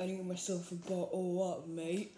I need myself a bottle up, mate.